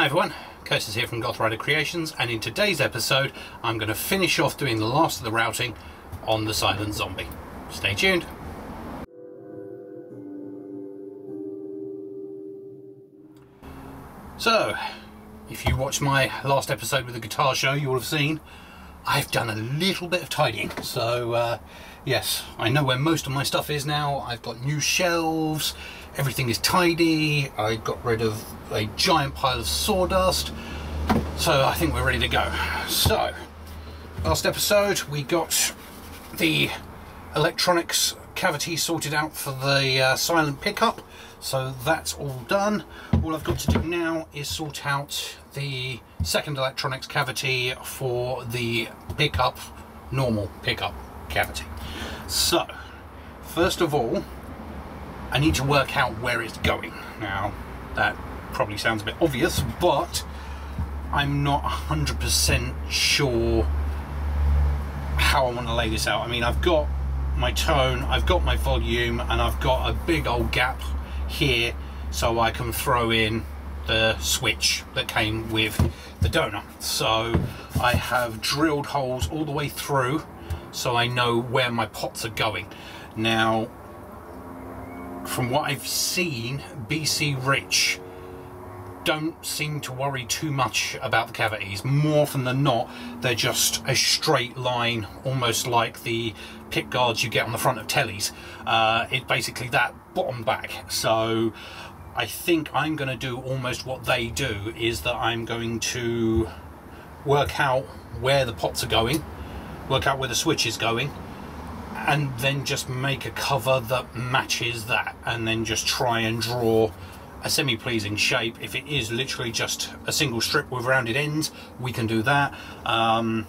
Hi everyone, Curtis here from Goth Rider Creations and in today's episode I'm going to finish off doing the last of the routing on the Silent Zombie. Stay tuned. So, if you watched my last episode with the guitar show you will have seen I've done a little bit of tidying so uh, yes I know where most of my stuff is now I've got new shelves everything is tidy. I got rid of a giant pile of sawdust. So I think we're ready to go. So last episode we got the electronics cavity sorted out for the uh, silent pickup. So that's all done. All I've got to do now is sort out the second electronics cavity for the pickup normal pickup cavity. So first of all I need to work out where it's going now that probably sounds a bit obvious but I'm not 100% sure how I want to lay this out I mean I've got my tone I've got my volume and I've got a big old gap here so I can throw in the switch that came with the donor. So I have drilled holes all the way through so I know where my pots are going. Now, from what I've seen, BC Rich don't seem to worry too much about the cavities. More often than not, they're just a straight line, almost like the pick guards you get on the front of tellies. Uh, it's basically that bottom back. So I think I'm going to do almost what they do, is that I'm going to work out where the pots are going, work out where the switch is going, and then just make a cover that matches that, and then just try and draw a semi-pleasing shape. If it is literally just a single strip with rounded ends, we can do that. Um,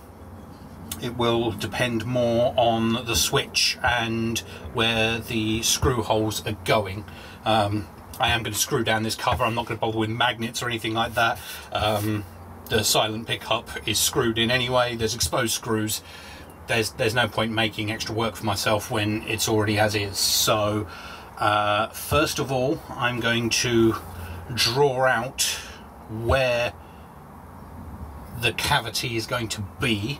it will depend more on the switch and where the screw holes are going. Um, I am going to screw down this cover. I'm not going to bother with magnets or anything like that. Um, the silent pickup is screwed in anyway. There's exposed screws. There's there's no point making extra work for myself when it's already as is. So uh, first of all, I'm going to draw out where the cavity is going to be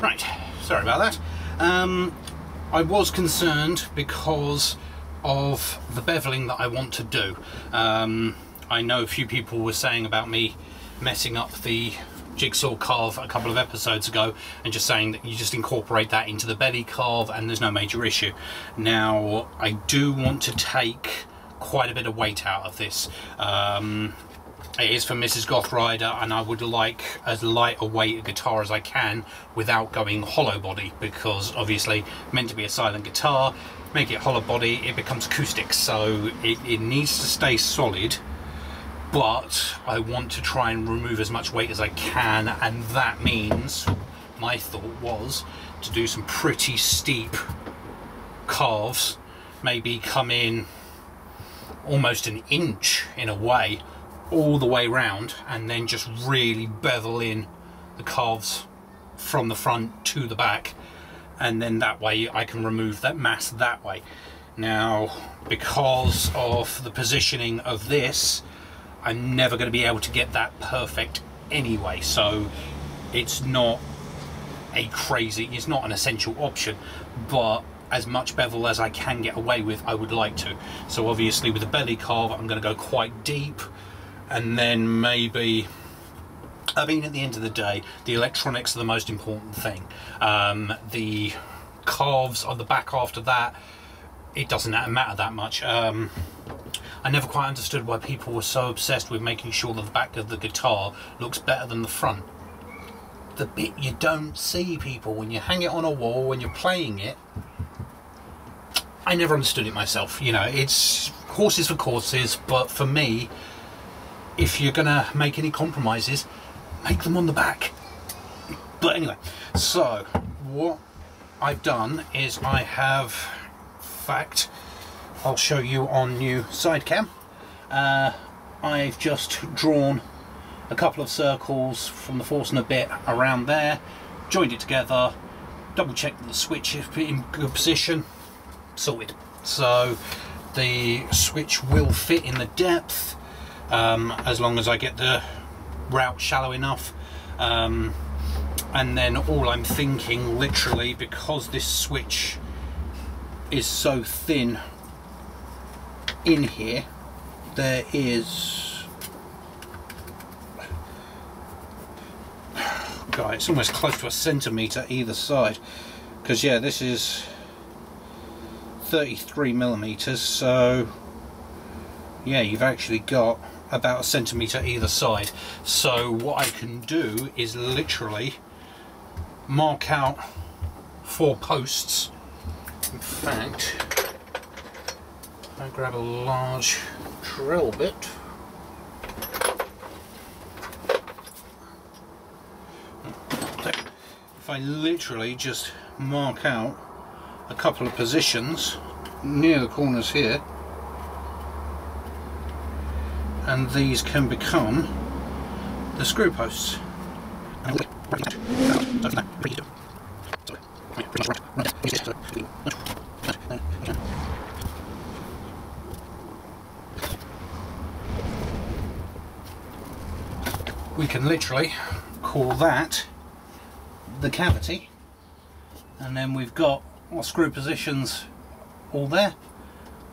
Right, sorry about that. Um, I was concerned because of the beveling that I want to do. Um, I know a few people were saying about me messing up the jigsaw carve a couple of episodes ago and just saying that you just incorporate that into the belly carve and there's no major issue. Now I do want to take quite a bit of weight out of this. Um, it is for Mrs. Goth Rider and I would like as light a weight a guitar as I can without going hollow body because obviously meant to be a silent guitar, make it hollow body, it becomes acoustic so it, it needs to stay solid but I want to try and remove as much weight as I can and that means my thought was to do some pretty steep carves maybe come in almost an inch in a way all the way round and then just really bevel in the carves from the front to the back and then that way I can remove that mass that way. Now because of the positioning of this I'm never going to be able to get that perfect anyway so it's not a crazy, it's not an essential option but as much bevel as I can get away with I would like to. So obviously with the belly carve I'm going to go quite deep and then maybe I mean at the end of the day the electronics are the most important thing um, the carves on the back after that it doesn't matter that much um, I never quite understood why people were so obsessed with making sure that the back of the guitar looks better than the front. The bit you don't see people when you hang it on a wall when you're playing it. I never understood it myself. You know, it's horses for courses, but for me, if you're gonna make any compromises, make them on the back. But anyway, so what I've done is I have, fact, I'll show you on new side cam. Uh, I've just drawn a couple of circles from the Forstner bit around there, joined it together, double checked the switch is in good position, sorted. So the switch will fit in the depth um, as long as I get the route shallow enough. Um, and then all I'm thinking literally because this switch is so thin in here there is God, it's almost close to a centimetre either side because yeah this is 33 millimeters so yeah you've actually got about a centimetre either side. So what I can do is literally mark out four posts. In fact I grab a large drill bit. If I literally just mark out a couple of positions near the corners here and these can become the screw posts. We can literally call that the cavity and then we've got our screw positions all there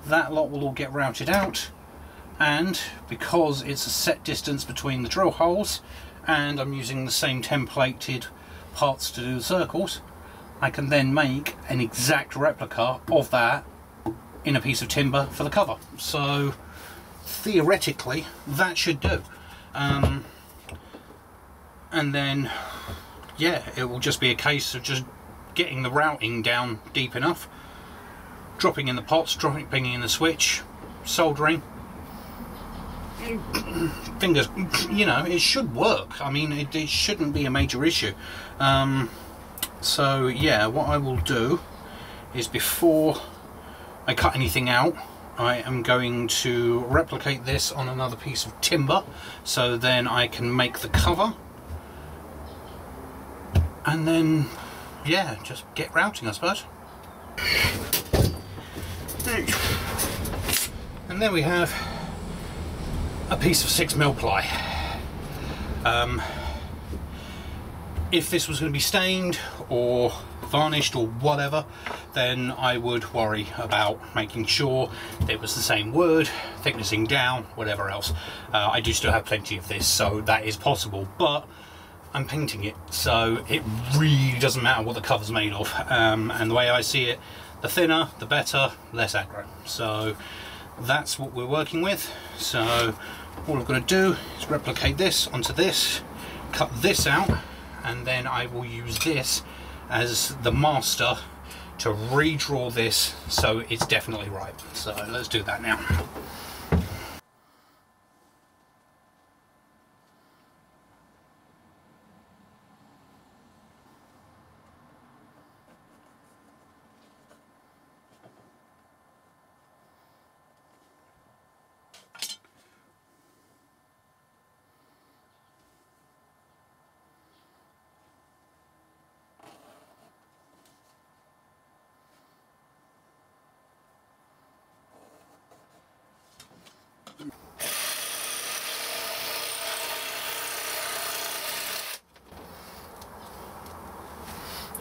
that lot will all get routed out and because it's a set distance between the drill holes and I'm using the same templated parts to do the circles I can then make an exact replica of that in a piece of timber for the cover. So theoretically that should do. Um, and then yeah it will just be a case of just getting the routing down deep enough dropping in the pots, dropping in the switch soldering fingers, you know, it should work. I mean, it, it shouldn't be a major issue. Um, so yeah, what I will do is before I cut anything out, I am going to replicate this on another piece of timber so then I can make the cover and then yeah just get routing I suppose and there we have a piece of six mil ply. Um, if this was going to be stained or varnished or whatever, then I would worry about making sure it was the same wood, thicknessing down, whatever else. Uh, I do still have plenty of this, so that is possible, but I'm painting it, so it really doesn't matter what the cover's made of. Um, and the way I see it, the thinner, the better, less aggro. So that's what we're working with. So all I've got to do is replicate this onto this cut this out and then I will use this as the master to redraw this so it's definitely right so let's do that now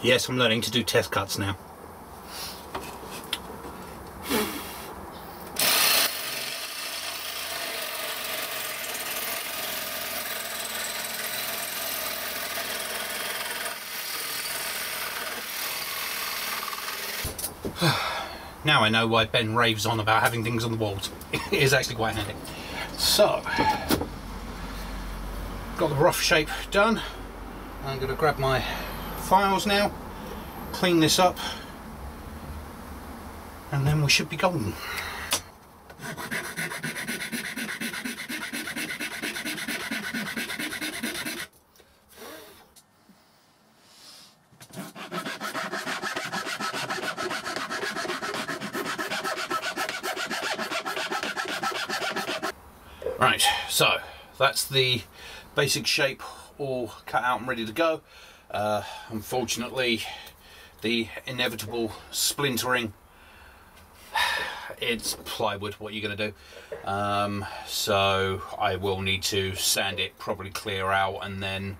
Yes, I'm learning to do test cuts now. now I know why Ben raves on about having things on the walls. it is actually quite handy. So, got the rough shape done. I'm going to grab my files now, clean this up, and then we should be golden. Right, so that's the basic shape all cut out and ready to go. Uh, unfortunately, the inevitable splintering, it's plywood, what you're going to do. Um, so I will need to sand it, probably clear out and then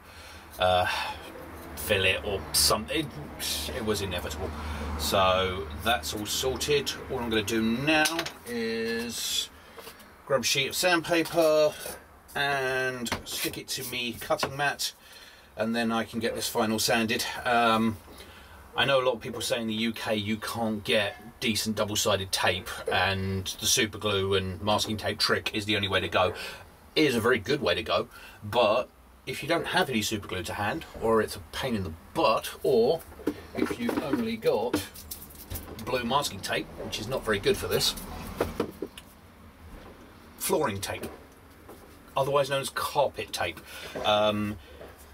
uh, fill it or something. It, it was inevitable. So that's all sorted. All I'm going to do now is grab a sheet of sandpaper and stick it to me cutting mat and then I can get this final sanded. Um, I know a lot of people say in the UK you can't get decent double-sided tape and the super glue and masking tape trick is the only way to go. It is a very good way to go, but if you don't have any super glue to hand, or it's a pain in the butt, or if you've only got blue masking tape, which is not very good for this, flooring tape, otherwise known as carpet tape. Um,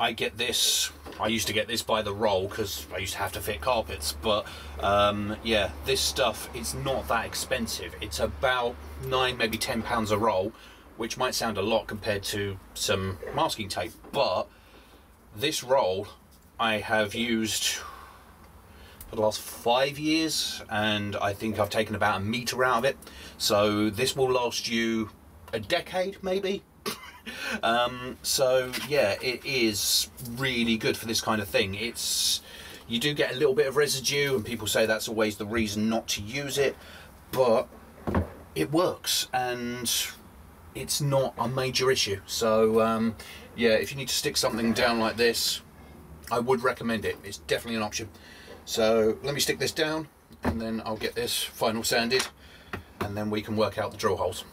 I get this, I used to get this by the roll because I used to have to fit carpets, but um, yeah, this stuff it's not that expensive. It's about nine, maybe 10 pounds a roll, which might sound a lot compared to some masking tape, but this roll I have used for the last five years and I think I've taken about a meter out of it. So this will last you a decade maybe. Um, so yeah, it is really good for this kind of thing. It's you do get a little bit of residue, and people say that's always the reason not to use it, but it works and it's not a major issue. So um, yeah, if you need to stick something down like this, I would recommend it. It's definitely an option. So let me stick this down and then I'll get this final sanded and then we can work out the drill holes.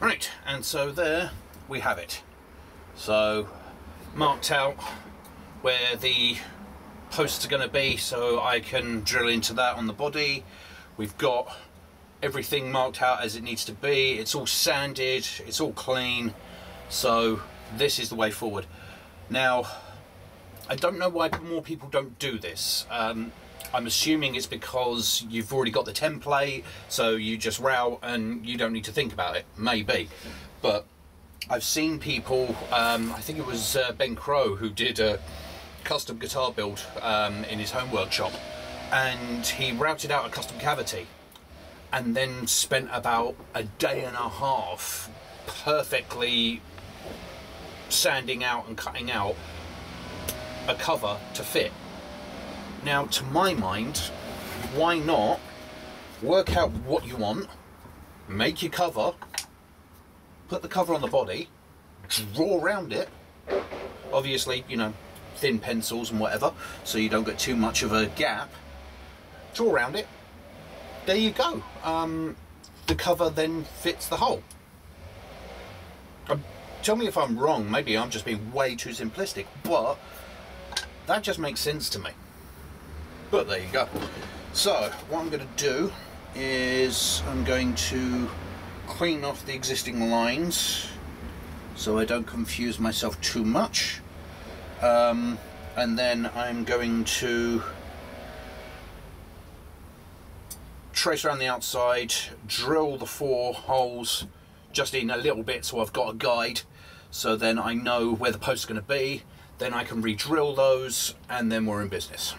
Right, and so there we have it. So marked out where the posts are going to be so I can drill into that on the body. We've got everything marked out as it needs to be. It's all sanded, it's all clean. So this is the way forward. Now, I don't know why more people don't do this. Um, I'm assuming it's because you've already got the template, so you just route and you don't need to think about it. Maybe, but I've seen people. Um, I think it was uh, Ben Crowe who did a custom guitar build um, in his home workshop, and he routed out a custom cavity, and then spent about a day and a half perfectly sanding out and cutting out a cover to fit now, to my mind, why not work out what you want, make your cover, put the cover on the body, draw around it. Obviously, you know, thin pencils and whatever, so you don't get too much of a gap. Draw around it. There you go. Um, the cover then fits the hole. Um, tell me if I'm wrong. Maybe I'm just being way too simplistic, but that just makes sense to me. But there you go. So what I'm going to do is I'm going to clean off the existing lines so I don't confuse myself too much. Um, and then I'm going to trace around the outside, drill the four holes just in a little bit so I've got a guide so then I know where the post is going to be then I can re-drill those and then we're in business.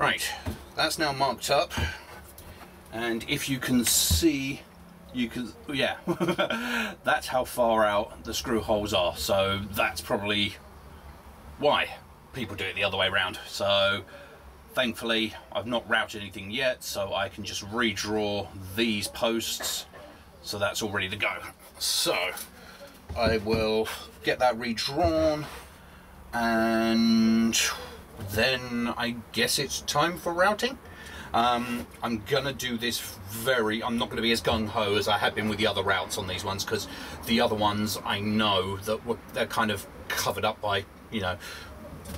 Right, that's now marked up. And if you can see you can yeah. That's how far out the screw holes are. So that's probably why people do it the other way around. So thankfully I've not routed anything yet so I can just redraw these posts. So that's all ready to go. So I will get that redrawn and then I guess it's time for routing um, I'm gonna do this very, I'm not gonna be as gung-ho as I have been with the other routes on these ones because the other ones I know that they're kind of covered up by, you know,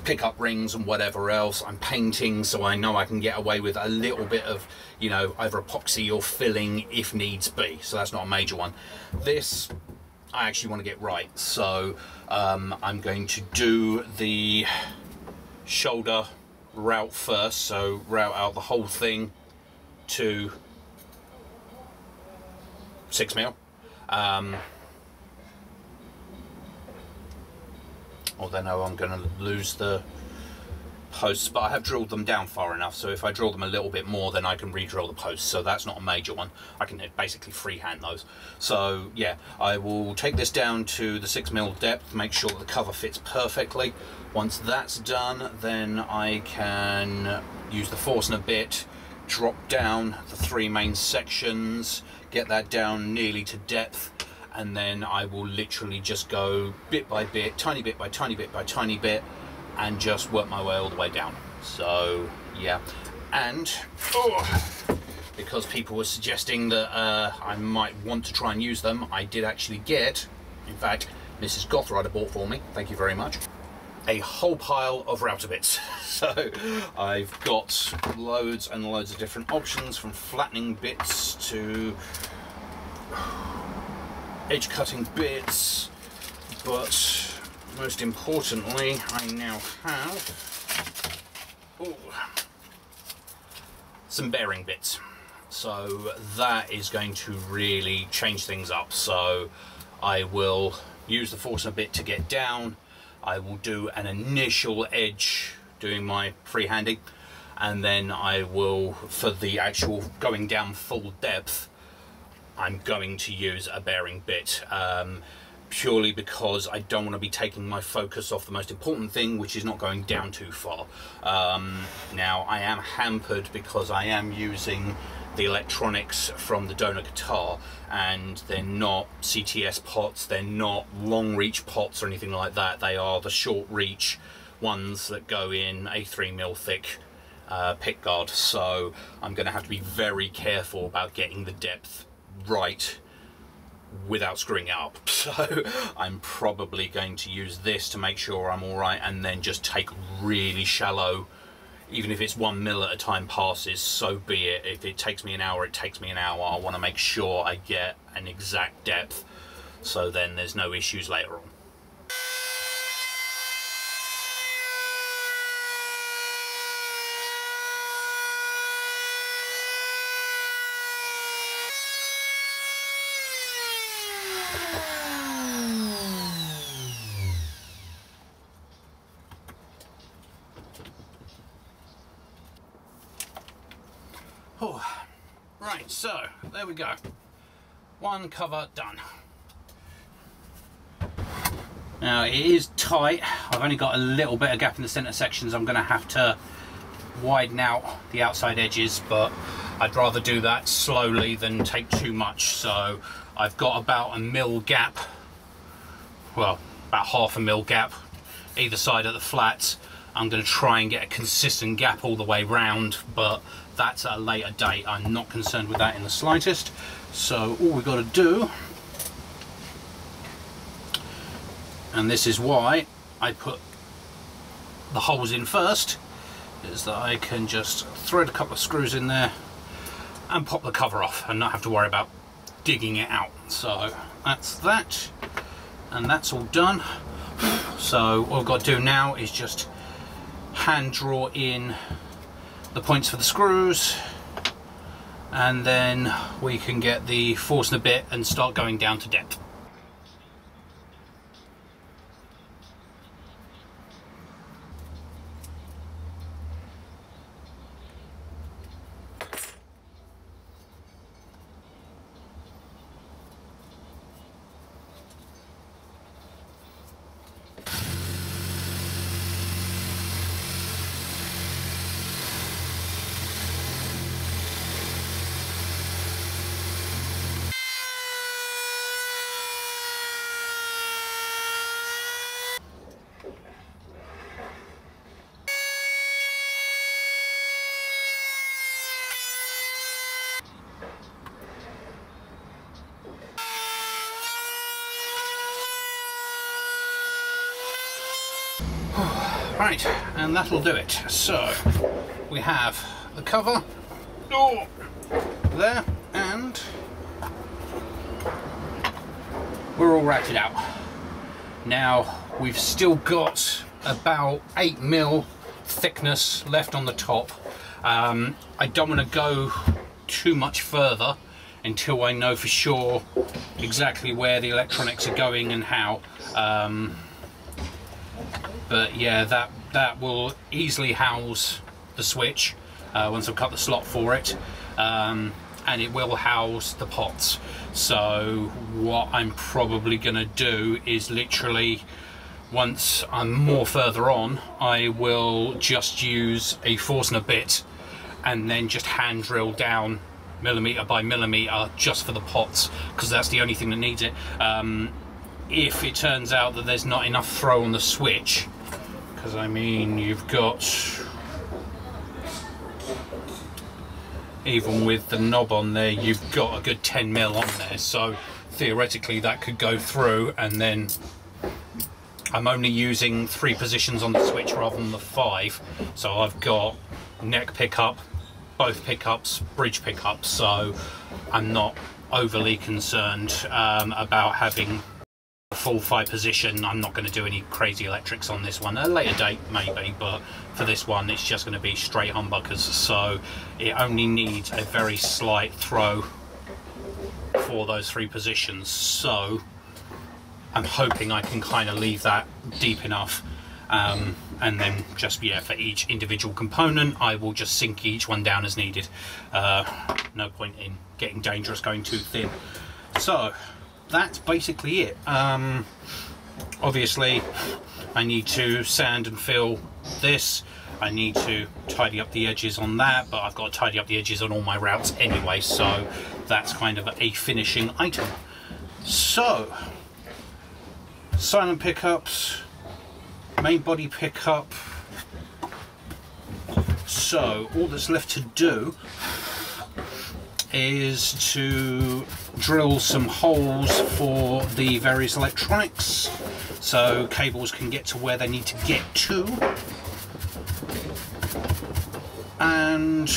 pickup rings and whatever else. I'm painting so I know I can get away with a little bit of, you know, either epoxy or filling if needs be. So that's not a major one. This, I actually want to get right. So um, I'm going to do the shoulder route first, so route out the whole thing to six mil. Um, although no, I'm going to lose the posts, but I have drilled them down far enough, so if I drill them a little bit more, then I can re-drill the posts, so that's not a major one. I can uh, basically freehand those. So yeah, I will take this down to the 6mm depth, make sure that the cover fits perfectly. Once that's done, then I can use the Forstner bit, drop down the three main sections, get that down nearly to depth, and then I will literally just go bit by bit, tiny bit by tiny bit by tiny bit, and just work my way all the way down. So yeah, and oh, because people were suggesting that uh, I might want to try and use them, I did actually get, in fact, Mrs. Gothrider bought for me, thank you very much, a whole pile of router bits. So I've got loads and loads of different options from flattening bits to edge cutting bits, but most importantly, I now have ooh, some bearing bits. So that is going to really change things up. So I will use the Forstner bit to get down. I will do an initial edge doing my freehanding and then I will, for the actual going down full depth, I'm going to use a bearing bit. Um, purely because I don't want to be taking my focus off the most important thing, which is not going down too far. Um, now, I am hampered because I am using the electronics from the donor guitar and they're not CTS pots, they're not long reach pots or anything like that. They are the short reach ones that go in a 3mm thick uh, pick guard. So I'm going to have to be very careful about getting the depth right without screwing up. So I'm probably going to use this to make sure I'm all right and then just take really shallow, even if it's one mil at a time passes, so be it. If it takes me an hour, it takes me an hour. I want to make sure I get an exact depth so then there's no issues later on. Oh, right, so there we go. One cover done. Now it is tight. I've only got a little bit of gap in the center sections. I'm going to have to widen out the outside edges, but I'd rather do that slowly than take too much. So I've got about a mil gap, well, about half a mil gap either side of the flats I'm going to try and get a consistent gap all the way round, but that's at a later date. I'm not concerned with that in the slightest. So all we've got to do, and this is why I put the holes in first, is that I can just thread a couple of screws in there and pop the cover off and not have to worry about digging it out. So that's that, and that's all done. So all I've got to do now is just hand draw in the points for the screws and then we can get the Forstner bit and start going down to depth. Right, and that'll do it. So, we have the cover oh, there, and we're all routed out. Now, we've still got about 8 mil thickness left on the top. Um, I don't want to go too much further until I know for sure exactly where the electronics are going and how. Um, but yeah that that will easily house the switch uh, once I've cut the slot for it. Um, and it will house the pots. So what I'm probably gonna do is literally once I'm more further on I will just use a Forstner bit and then just hand drill down millimeter by millimeter just for the pots because that's the only thing that needs it. Um, if it turns out that there's not enough throw on the switch. Because I mean you've got even with the knob on there you've got a good 10 mil on there. So theoretically that could go through and then I'm only using three positions on the switch rather than the five. So I've got neck pickup both pickups bridge pickups. So I'm not overly concerned um, about having full five position. I'm not going to do any crazy electrics on this one. A later date maybe but for this one it's just going to be straight humbuckers. So it only needs a very slight throw for those three positions. So I'm hoping I can kind of leave that deep enough um, and then just yeah for each individual component I will just sink each one down as needed. Uh, no point in getting dangerous going too thin. So that's basically it. Um, obviously, I need to sand and fill this. I need to tidy up the edges on that, but I've got to tidy up the edges on all my routes anyway, so that's kind of a finishing item. So, silent pickups, main body pickup. So, all that's left to do is to drill some holes for the various electronics so cables can get to where they need to get to. And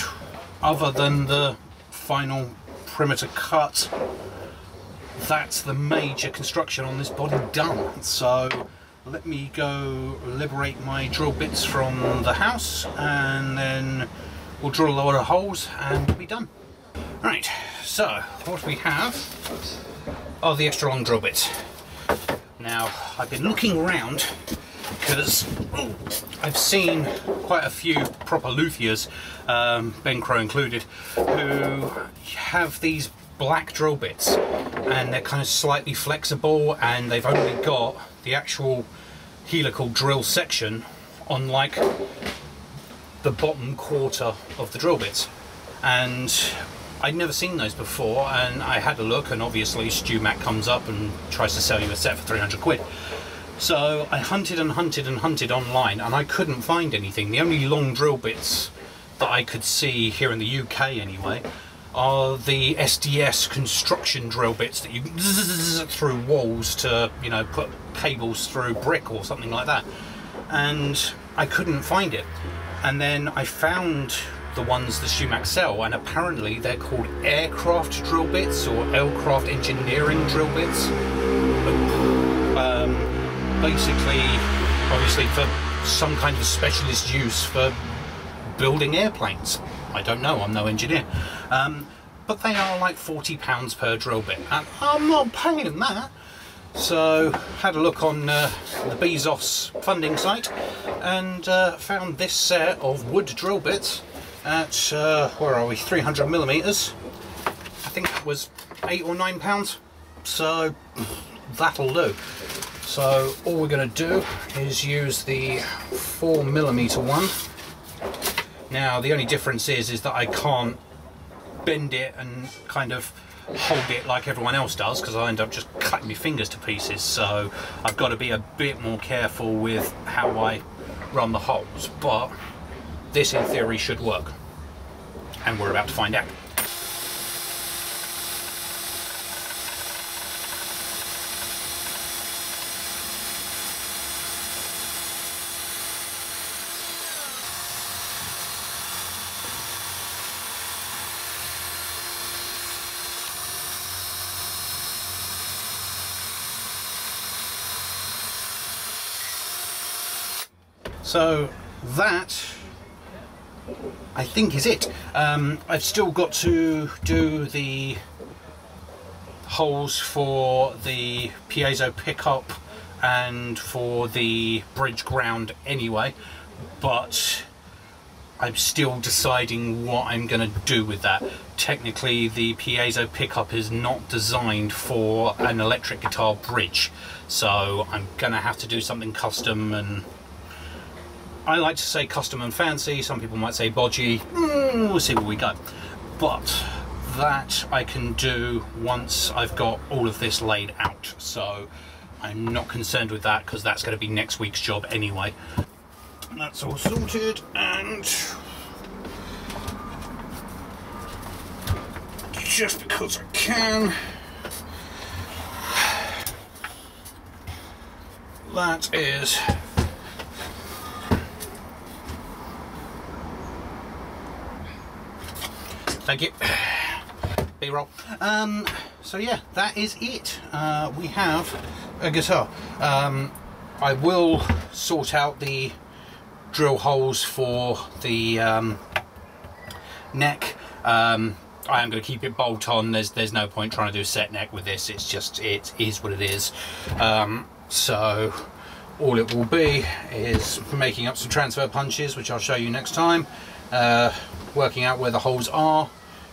other than the final perimeter cut that's the major construction on this body done. So let me go liberate my drill bits from the house and then we'll drill a lot of holes and we'll be done Right, so what we have are the extra long drill bits. Now, I've been looking around because I've seen quite a few proper luthiers, um, Ben Crowe included, who have these black drill bits and they're kind of slightly flexible and they've only got the actual helical drill section on like the bottom quarter of the drill bits and I'd never seen those before and I had a look and obviously StewMac comes up and tries to sell you a set for 300 quid. So I hunted and hunted and hunted online and I couldn't find anything. The only long drill bits that I could see here in the UK anyway are the SDS construction drill bits that you through walls to, you know, put cables through brick or something like that. And I couldn't find it. And then I found the ones the StewMac sell, and apparently they're called aircraft drill bits or aircraft engineering drill bits. Um, basically, obviously, for some kind of specialist use for building airplanes. I don't know, I'm no engineer. Um, but they are like £40 per drill bit, and I'm not paying that. So, had a look on uh, the Bezos funding site and uh, found this set of wood drill bits at, uh, where are we, 300 millimeters. I think that was eight or nine pounds. So, that'll do. So, all we're going to do is use the four millimeter one now the only difference is is that I can't bend it and kind of hold it like everyone else does because I end up just cutting my fingers to pieces so I've got to be a bit more careful with how I run the holes but this in theory should work and we're about to find out. So that I think is it. Um, I've still got to do the holes for the piezo pickup and for the bridge ground anyway but I'm still deciding what I'm going to do with that. Technically the piezo pickup is not designed for an electric guitar bridge so I'm going to have to do something custom and I like to say custom and fancy, some people might say bodgy, mm, we'll see where we go. But that I can do once I've got all of this laid out. So I'm not concerned with that because that's going to be next week's job anyway. That's all sorted and just because I can that is Thank you. B-roll. Um, so yeah, that is it. Uh, we have a guitar. Um, I will sort out the drill holes for the um, neck. Um, I am going to keep it bolt on. There's there's no point trying to do a set neck with this. It's just it is what it is. Um, so all it will be is making up some transfer punches, which I'll show you next time. Uh, working out where the holes are,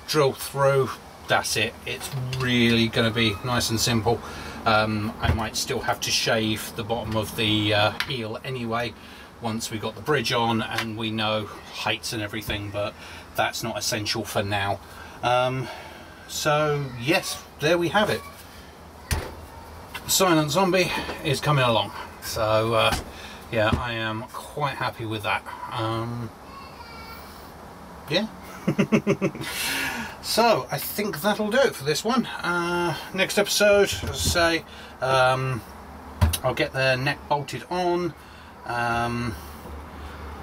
drill through, that's it. It's really going to be nice and simple. Um, I might still have to shave the bottom of the uh, heel anyway once we got the bridge on and we know heights and everything, but that's not essential for now. Um, so yes, there we have it. Silent Zombie is coming along. So uh, yeah, I am quite happy with that. Um, yeah. so I think that'll do it for this one. Uh, next episode, as I say, um, I'll get the neck bolted on. Um,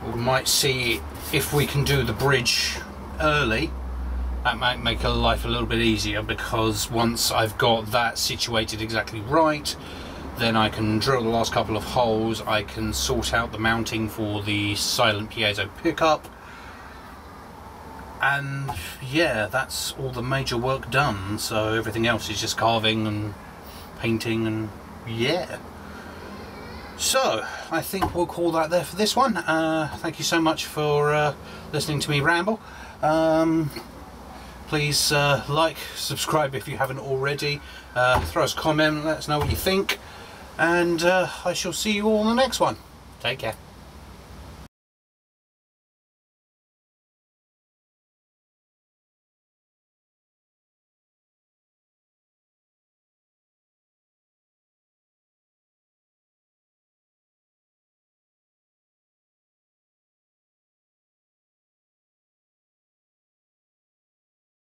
we might see if we can do the bridge early. That might make our life a little bit easier because once I've got that situated exactly right, then I can drill the last couple of holes, I can sort out the mounting for the silent piezo pickup, and yeah that's all the major work done. So everything else is just carving and painting and yeah. So I think we'll call that there for this one. Uh, thank you so much for uh, listening to me ramble. Um, please uh, like subscribe if you haven't already. Uh, throw us a comment let us know what you think. And uh, I shall see you all in the next one. Take care